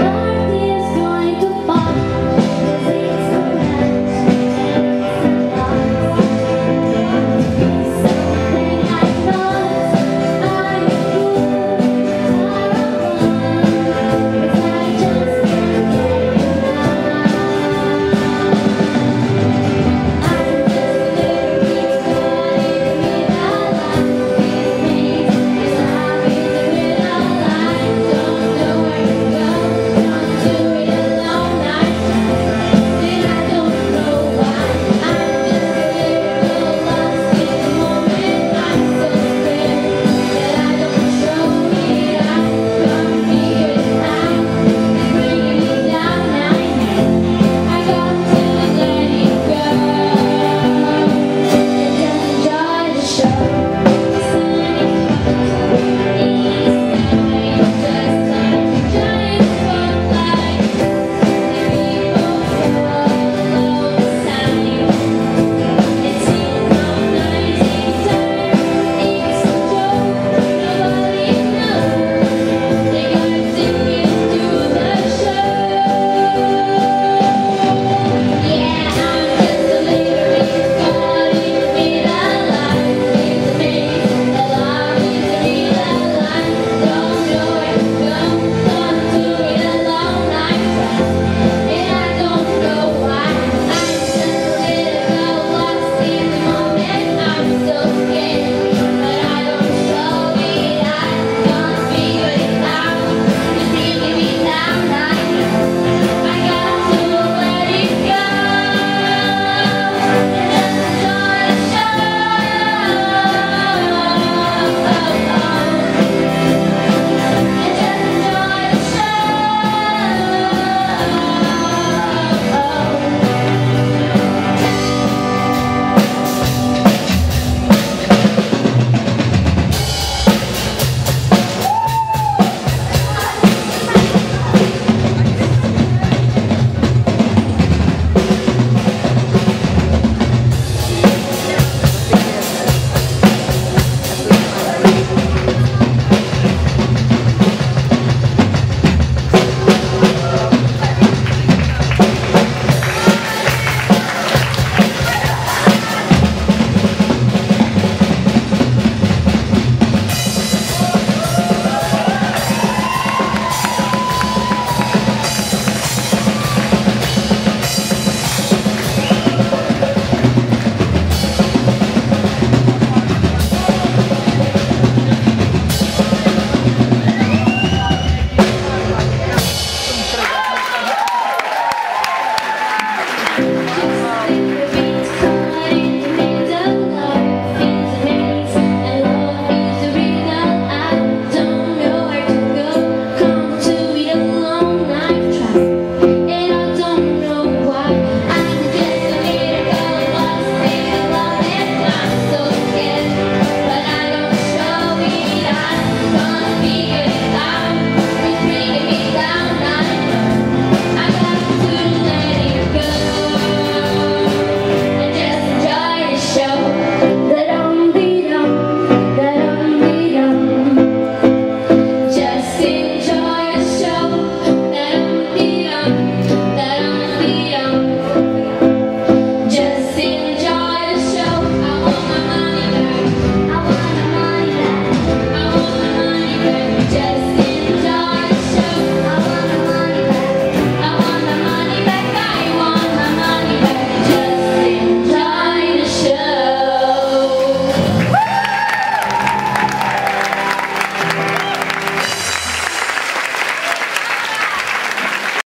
Oh